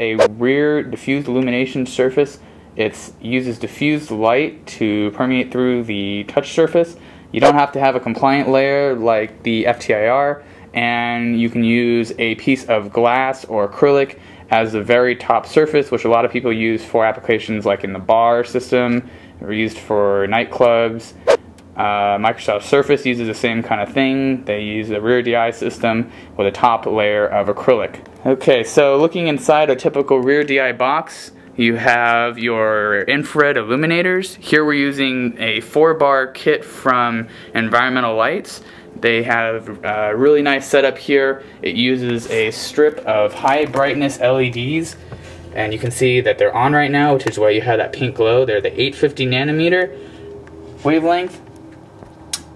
a rear diffused illumination surface. It uses diffused light to permeate through the touch surface. You don't have to have a compliant layer like the FTIR, and you can use a piece of glass or acrylic as the very top surface, which a lot of people use for applications like in the bar system, or used for nightclubs. Uh, Microsoft Surface uses the same kind of thing. They use a rear DI system with a top layer of acrylic. Okay, so looking inside a typical rear DI box, you have your infrared illuminators. Here we're using a four bar kit from Environmental Lights. They have a really nice setup here. It uses a strip of high brightness LEDs and you can see that they're on right now, which is why you have that pink glow. They're the 850 nanometer wavelength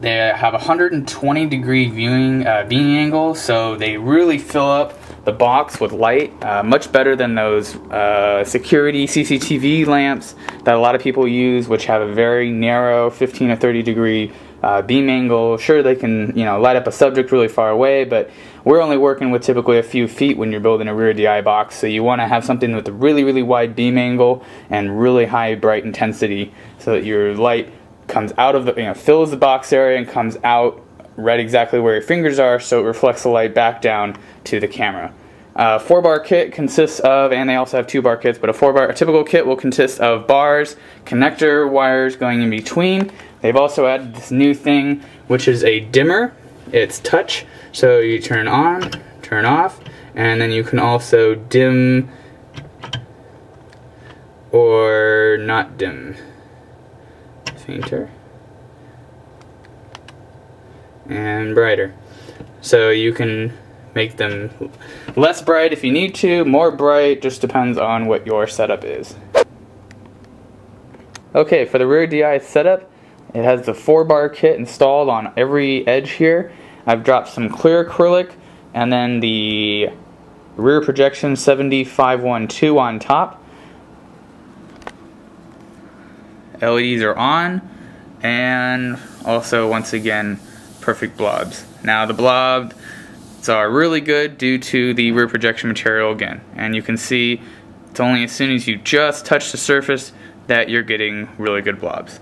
they have 120 degree viewing uh, viewing angle, so they really fill up the box with light, uh, much better than those uh, security CCTV lamps that a lot of people use, which have a very narrow 15 or 30 degree uh, beam angle. Sure, they can you know light up a subject really far away, but we're only working with typically a few feet when you're building a rear DI box. So you want to have something with a really really wide beam angle and really high bright intensity, so that your light comes out of the, you know, fills the box area and comes out right exactly where your fingers are so it reflects the light back down to the camera. Uh, four bar kit consists of, and they also have two bar kits, but a four bar, a typical kit will consist of bars, connector wires going in between. They've also added this new thing, which is a dimmer. It's touch, so you turn on, turn off, and then you can also dim or not dim fainter and brighter. So you can make them less bright if you need to, more bright, just depends on what your setup is. Okay, for the rear DI setup, it has the 4 bar kit installed on every edge here. I've dropped some clear acrylic and then the rear projection 7512 on top. LEDs are on, and also, once again, perfect blobs. Now, the blobs are really good due to the rear projection material again, and you can see it's only as soon as you just touch the surface that you're getting really good blobs.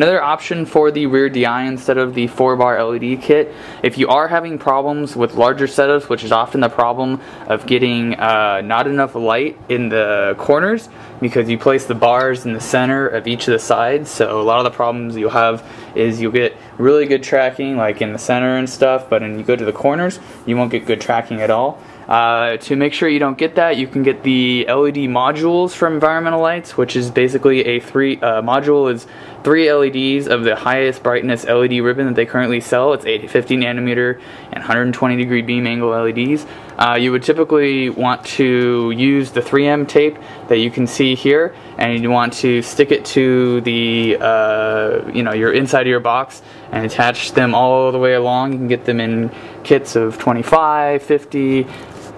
Another option for the rear DI instead of the 4-bar LED kit, if you are having problems with larger setups, which is often the problem of getting uh, not enough light in the corners because you place the bars in the center of each of the sides, so a lot of the problems you'll have is you'll get really good tracking like in the center and stuff, but when you go to the corners, you won't get good tracking at all. Uh, to make sure you don't get that, you can get the LED modules from Environmental Lights, which is basically a three uh, module is three LEDs of the highest brightness LED ribbon that they currently sell. It's 850 nanometer and 120 degree beam angle LEDs. Uh, you would typically want to use the 3M tape that you can see here, and you want to stick it to the uh, you know your inside of your box and attach them all the way along. You can get them in kits of 25, 50,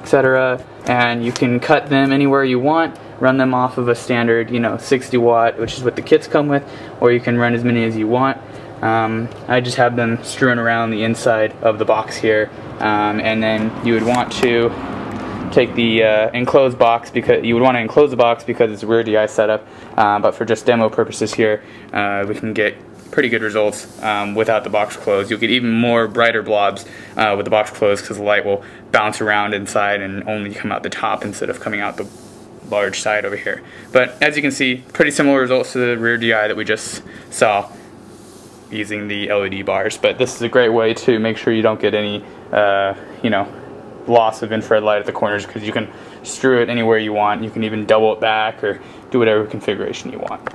etc. And you can cut them anywhere you want, run them off of a standard, you know, 60 watt, which is what the kits come with, or you can run as many as you want. Um, I just have them strewn around the inside of the box here, um, and then you would want to take the uh, enclosed box because you would want to enclose the box because it's a rear DI setup, uh, but for just demo purposes here, uh, we can get pretty good results um, without the box closed. You'll get even more brighter blobs uh, with the box closed because the light will bounce around inside and only come out the top instead of coming out the large side over here. But as you can see, pretty similar results to the rear DI that we just saw using the LED bars. But this is a great way to make sure you don't get any, uh, you know, loss of infrared light at the corners because you can strew it anywhere you want. You can even double it back or do whatever configuration you want.